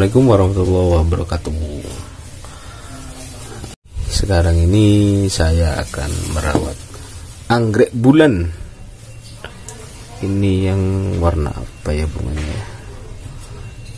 Assalamualaikum warahmatullahi wabarakatuh. Sekarang ini saya akan merawat anggrek bulan. Ini yang warna apa ya bunganya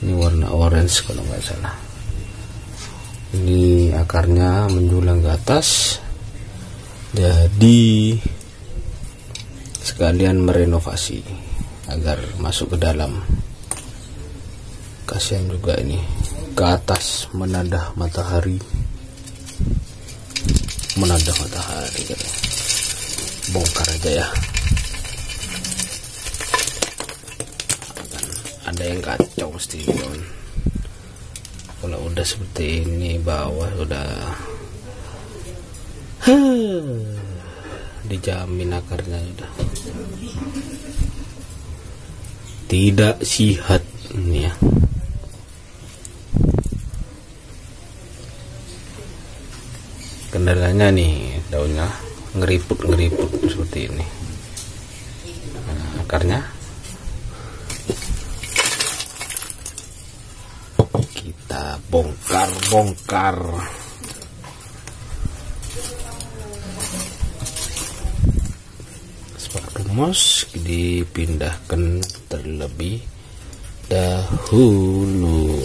Ini warna orange kalau nggak salah. Ini akarnya menjulang ke atas. Jadi Sekalian merenovasi Agar masuk ke dalam kasihan juga ini. Ke atas menadah matahari. Menadah matahari. Bongkar aja ya. Ada yang kacau mesti kalau udah seperti ini bawah udah dijamin akarnya udah. Tidak sihat ini ya kendalanya nih daunnya ngeriput ngeriput seperti ini. Nah, akarnya. Kita bongkar bongkar. Mos dipindahkan terlebih dahulu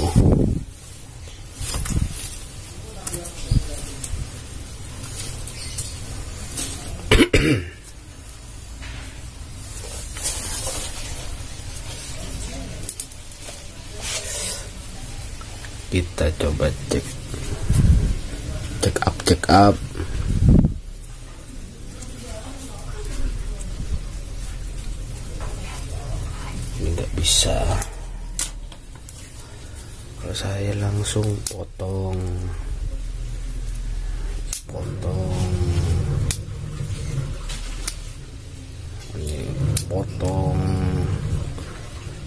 kita coba cek. Cek up cek up. Ini nggak bisa. Kalau saya langsung potong. Potong. Ini potong.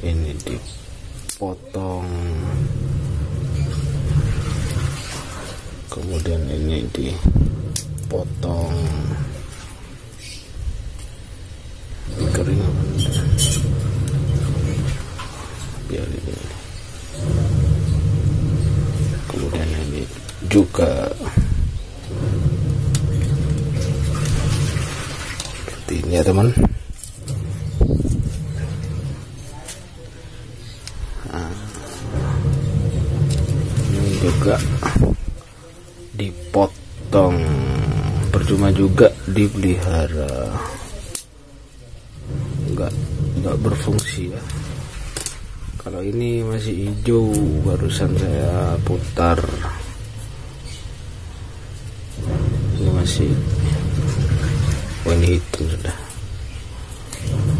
Ini dipotong kemudian ini dipotong. Kering biar ini. Kemudian ini juga. Seperti ini ya teman. Nah, ini juga percuma juga dipelihara. Enggak enggak berfungsi ya. Kalau ini masih hijau barusan saya putar. Ini masih oh ini hitam sudah.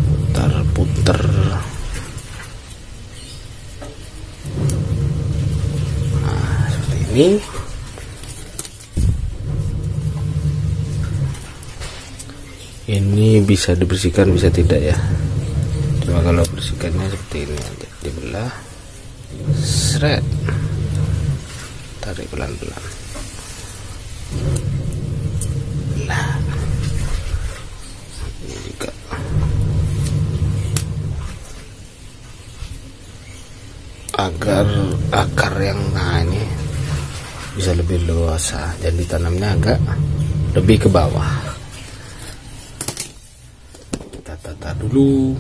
Putar putar. Nah seperti ini ini bisa dibersihkan bisa tidak ya? Cuma kalau bersihkannya seperti ini aja dibelah. Seret. Tarik pelan-pelan. Agar akar yang nah ini bisa lebih luasa dan ditanamnya agak lebih ke bawah Blue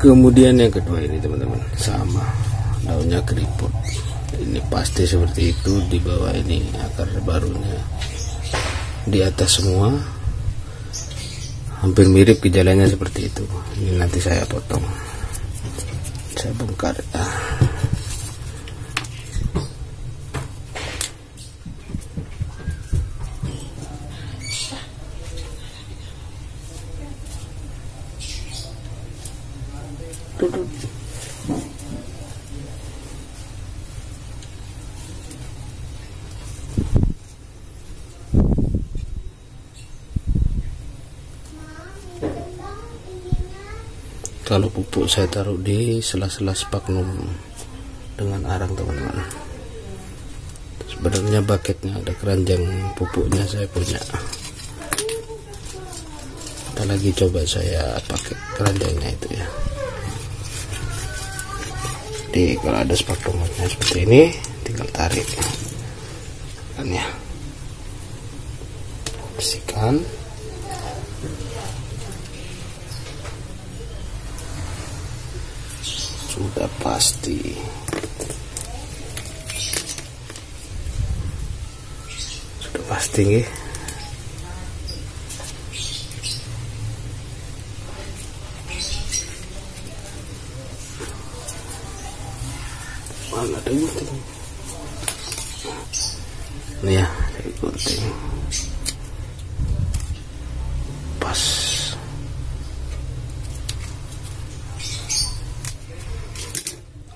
kemudian yang kedua ini teman-teman sama. Daunnya keriput. Ini pasti seperti itu di bawah ini akar barunya. Di atas semua hampir mirip gejalanya seperti itu. Ini nanti saya potong. Saya bongkar. Ya. Kalau pupuk saya taruh di sela-sela spagnum dengan arang teman-teman. Sebenarnya bucketnya ada keranjang pupuknya saya punya. Kita lagi coba saya pakai keranjangnya itu ya jadi kalau ada spagnumnya seperti ini tinggal tarik. Kan ya. Bersihkan. Sudah pasti. Sudah pasti nih ini ya gunting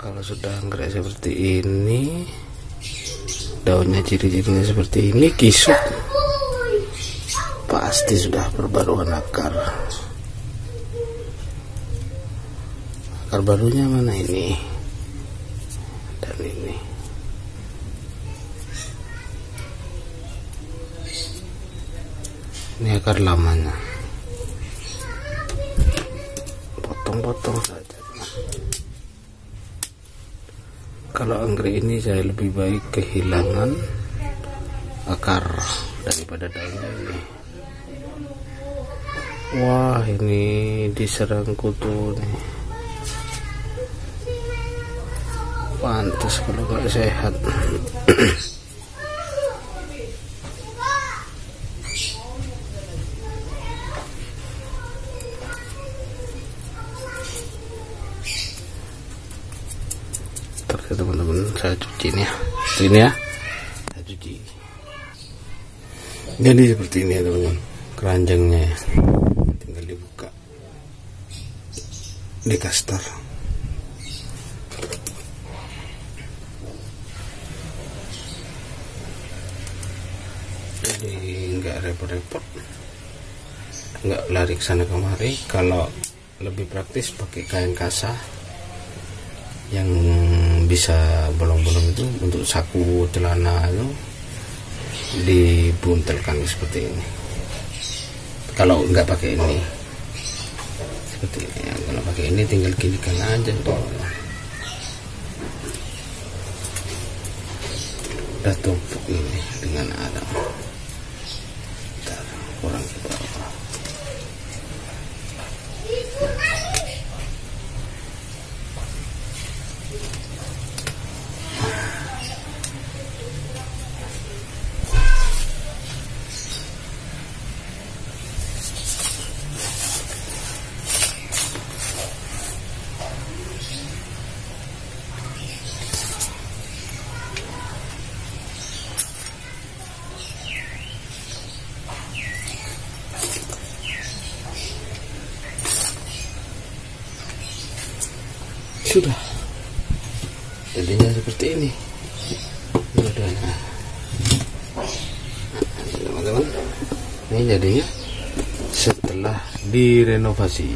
kalau sudah anggrek seperti ini daunnya ciri-cirinya seperti ini kisut pasti sudah perbaruan akar. Akar barunya mana ini ini. Ini akar lamanya. Potong-potong saja. Kalau anggrek ini saya lebih baik kehilangan akar daripada daunnya ini. Wah ini diserang kutu nih pantas kalau nggak sehat. Ya teman-teman saya cuci ini ya. Ini ya. Saya cuci. Jadi seperti ini ya teman-teman. Keranjangnya ya. Tinggal dibuka. Di kastar jadi nggak repot-repot. Nggak lari ke sana kemari. Kalau lebih praktis pakai kain kasah yang bisa bolong-bolong itu untuk saku celana itu dibuntelkan seperti ini. Kalau nggak pakai ini. Seperti ini. Ya, kalau pakai ini tinggal ginikan aja udah tumpuk ini dengan ada kurang ke bawah sudah. Jadinya seperti ini. Nah, teman-teman ini jadinya setelah direnovasi.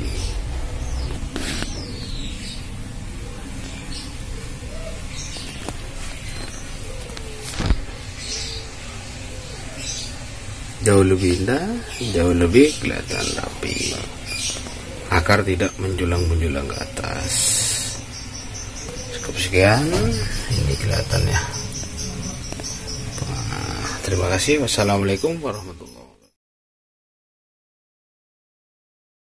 Jauh lebih indah jauh lebih kelihatan rapi. Akar tidak menjulang-menjulang ke atas cukup sekian. Ini kelihatan ya terima kasih. Wassalamualaikum warahmatullahi